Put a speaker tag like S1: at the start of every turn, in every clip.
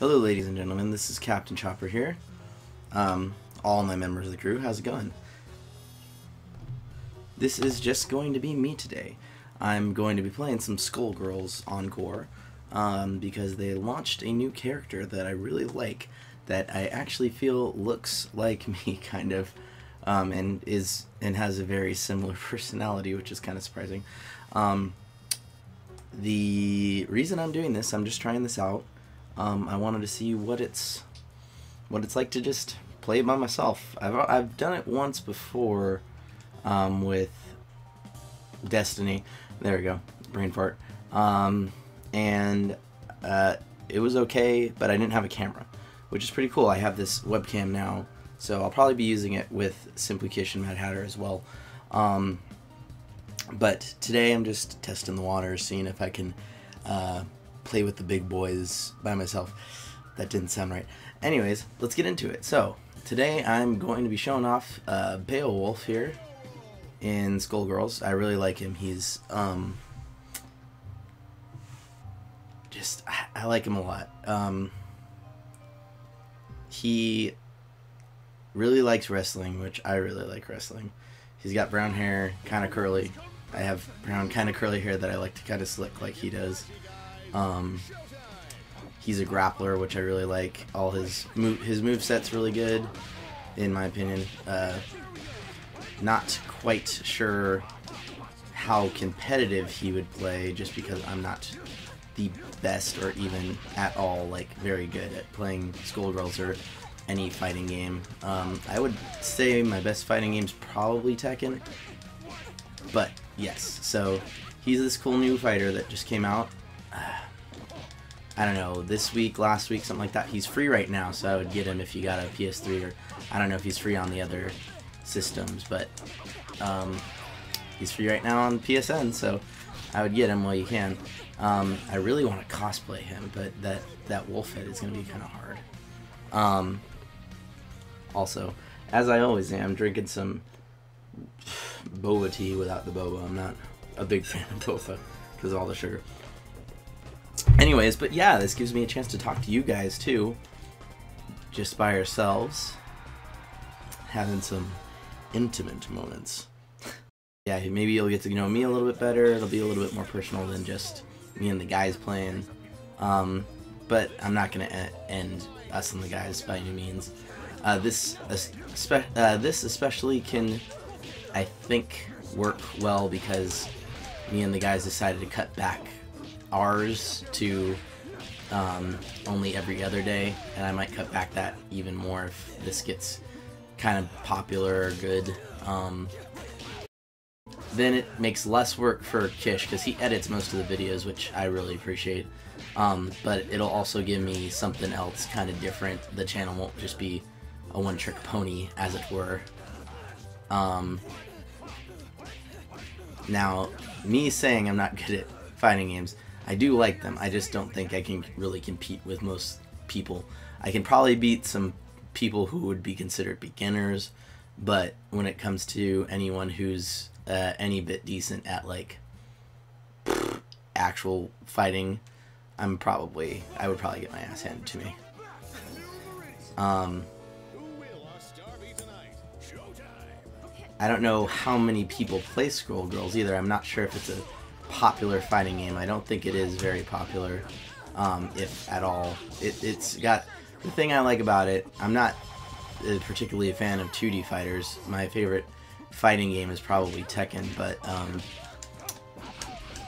S1: Hello, ladies and gentlemen. This is Captain Chopper here. Um, all my members of the crew, how's it going? This is just going to be me today. I'm going to be playing some Skullgirls Encore um, because they launched a new character that I really like that I actually feel looks like me, kind of, um, and is and has a very similar personality, which is kind of surprising. Um, the reason I'm doing this, I'm just trying this out. Um, I wanted to see what it's what it's like to just play it by myself. I've I've done it once before um, with Destiny. There we go, brain fart. Um, and uh, it was okay, but I didn't have a camera, which is pretty cool. I have this webcam now, so I'll probably be using it with and Mad Hatter as well. Um, but today I'm just testing the waters, seeing if I can uh, play with the big boys by myself. That didn't sound right. Anyways, let's get into it. So, today I'm going to be showing off uh, Beowulf here in Skullgirls. I really like him. He's, um, just, I, I like him a lot. Um, he really likes wrestling, which I really like wrestling. He's got brown hair, kind of curly. I have brown, kind of curly hair that I like to kind of slick like he does. Um, he's a grappler, which I really like. All his move, his move set's really good, in my opinion. Uh, not quite sure how competitive he would play, just because I'm not the best or even at all like very good at playing Skullgirls or any fighting game. Um, I would say my best fighting game is probably Tekken, but yes. So he's this cool new fighter that just came out. I don't know, this week, last week, something like that. He's free right now, so I would get him if you got a PS3 or I don't know if he's free on the other systems, but um, he's free right now on PSN, so I would get him while you can. Um, I really want to cosplay him, but that that wolf head is going to be kind of hard. Um, also, as I always am, drinking some boba tea without the boba. I'm not a big fan of boba because of all the sugar. Anyways, but yeah, this gives me a chance to talk to you guys too, just by ourselves, having some intimate moments. yeah, maybe you'll get to know me a little bit better. It'll be a little bit more personal than just me and the guys playing. Um, but I'm not gonna end us and the guys by any means. Uh, this uh, this especially can, I think, work well because me and the guys decided to cut back ours to um, only every other day, and I might cut back that even more if this gets kind of popular or good. Um, then it makes less work for Kish because he edits most of the videos, which I really appreciate. Um, but it'll also give me something else kind of different. The channel won't just be a one-trick pony, as it were. Um, now, me saying I'm not good at fighting games, I do like them. I just don't think I can really compete with most people. I can probably beat some people who would be considered beginners, but when it comes to anyone who's uh, any bit decent at like actual fighting, I'm probably I would probably get my ass handed to me. Um, I don't know how many people play Skullgirls either. I'm not sure if it's a popular fighting game. I don't think it is very popular, um, if at all. It, it's got the thing I like about it. I'm not uh, particularly a fan of 2D fighters. My favorite fighting game is probably Tekken, but um,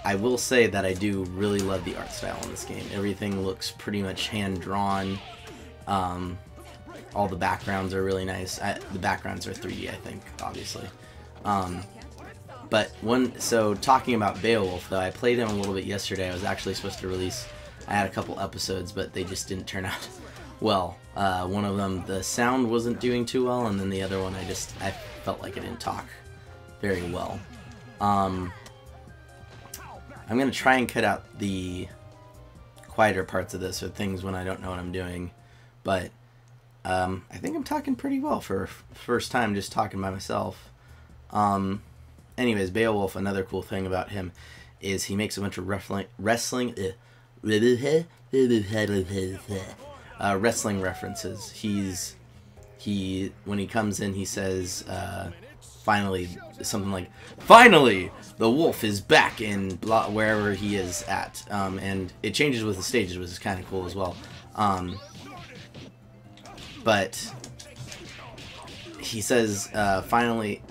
S1: I will say that I do really love the art style in this game. Everything looks pretty much hand drawn. Um, all the backgrounds are really nice. I, the backgrounds are 3D, I think, obviously. Um, but one, so talking about Beowulf, though, I played him a little bit yesterday. I was actually supposed to release, I had a couple episodes, but they just didn't turn out well. Uh, one of them, the sound wasn't doing too well, and then the other one, I just, I felt like I didn't talk very well. Um, I'm going to try and cut out the quieter parts of this, or things when I don't know what I'm doing, but um, I think I'm talking pretty well for first time just talking by myself. Um, anyways, Beowulf, another cool thing about him is he makes a bunch of wrestling, wrestling, uh, uh, wrestling references. He's he when he comes in, he says, uh, "Finally, something like, finally, the wolf is back in blah, wherever he is at." Um, and it changes with the stages, which is kind of cool as well. Um, but he says, uh, "Finally,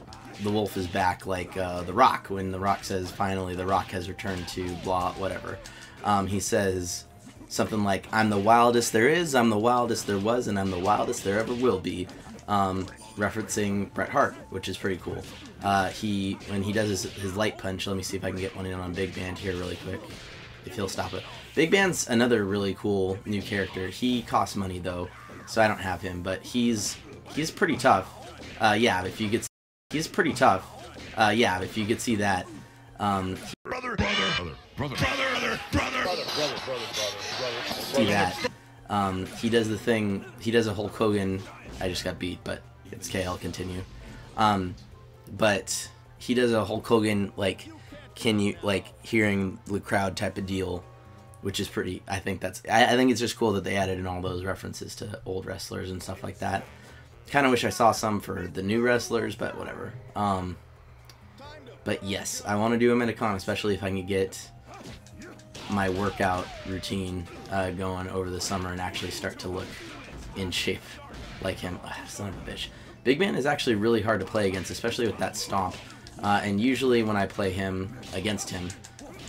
S1: the wolf is back," like uh, the Rock when the Rock says, "Finally, the Rock has returned to blah whatever." Um, he says something like, "I'm the wildest there is, I'm the wildest there was, and I'm the wildest there ever will be," um, referencing Bret Hart, which is pretty cool. Uh, he when he does his, his light punch. Let me see if I can get one in on Big Band here really quick. If he'll stop it. Big Band's another really cool new character. He costs money though, so I don't have him, but he's he's pretty tough. Uh, yeah, if you get he's pretty tough. Uh, yeah, if you could see that. Um,
S2: brother, brother, brother, brother, brother, brother, brother, brother,
S1: brother, see that. Um, he does the thing. He does a Hulk Hogan. I just got beat, but it's okay. I'll continue. Um, but he does a Hulk Hogan like, can you like hearing the crowd type of deal, which is pretty. I think that's. I, I think it's just cool that they added in all those references to old wrestlers and stuff like that. Kind of wish I saw some for the new wrestlers, but whatever. Um, but yes, I want to do a con, especially if I can get my workout routine uh, going over the summer and actually start to look in shape like him. Ugh, son of a bitch. Big Band is actually really hard to play against, especially with that stomp. Uh, and usually when I play him against him,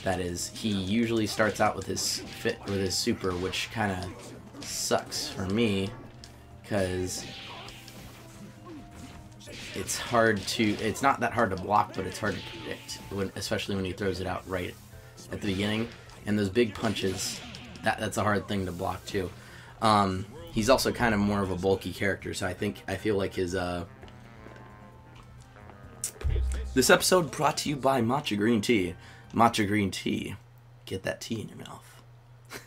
S1: that is, he usually starts out with his fit with his super, which kind of sucks for me because it's hard to it's not that hard to block but it's hard to predict when especially when he throws it out right at the beginning. And those big punches that that's a hard thing to block too. Um, he's also kind of more of a bulky character so i think i feel like his uh this episode brought to you by matcha green tea. Matcha green tea. Get that tea in your mouth.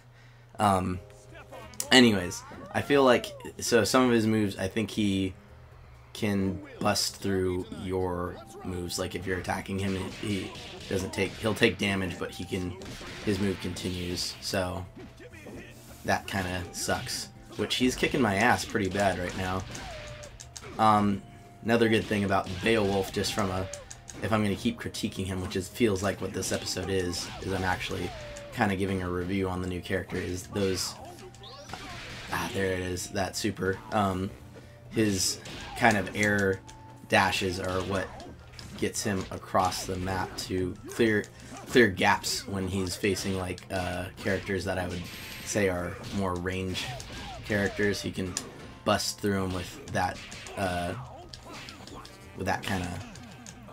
S1: Um anyways i feel like so some of his moves i think he can bust through your moves. Like if you're attacking him, he doesn't take he'll take damage, but he can his move continues. So that kind of sucks. Which he's kicking my ass pretty bad right now. Um, another good thing about Beowulf, just from a if I'm going to keep critiquing him, which is feels like what this episode is, is I'm actually kind of giving a review on the new character. Is those ah there it is that super um his kind of air dashes are what gets him across the map to clear clear gaps when he's facing like uh, characters that I would say are more range characters. He can bust through them with that uh, with that kind of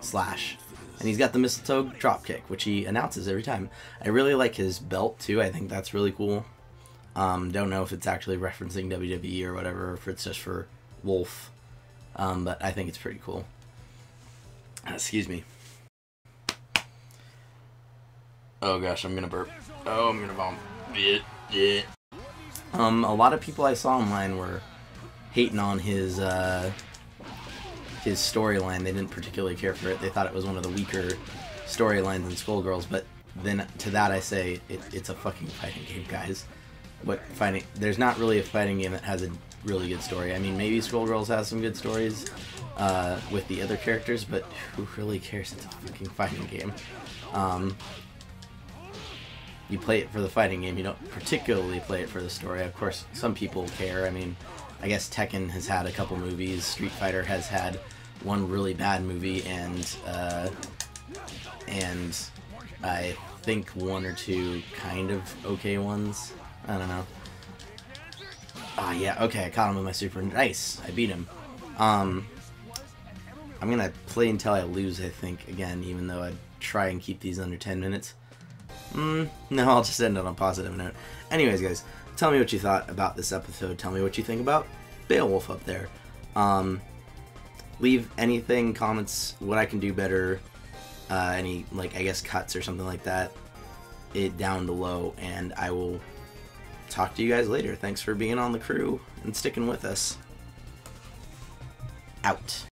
S1: slash. And he's got the mistletoe drop kick, which he announces every time. I really like his belt too. I think that's really cool. Um, don't know if it's actually referencing WWE or whatever, or if it's just for Wolf. Um, but I think it's pretty cool. Uh, excuse me. Oh gosh, I'm gonna burp. Oh, I'm gonna vomit. Yeah, yeah. Um, a lot of people I saw online were hating on his uh, his storyline. They didn't particularly care for it. They thought it was one of the weaker storylines in Skullgirls. But then to that I say, it, it's a fucking fighting game, guys. What fighting? There's not really a fighting game that has a really good story. I mean, maybe Skullgirls has some good stories uh, with the other characters, but who really cares? It's a fucking fighting game. Um, you play it for the fighting game. You don't particularly play it for the story. Of course, some people care. I mean, I guess Tekken has had a couple movies. Street Fighter has had one really bad movie, and uh, and I think one or two kind of okay ones. I don't know. Ah, yeah, okay, I caught him with my super. Nice, I beat him. Um, I'm gonna play until I lose, I think, again, even though I try and keep these under 10 minutes. Mm, no, I'll just end on a positive note. Anyways, guys, tell me what you thought about this episode. Tell me what you think about Beowulf up there. Um, leave anything, comments, what I can do better, uh, any, like, I guess cuts or something like that, it down below, and I will talk to you guys later. Thanks for being on the crew and sticking with us. Out.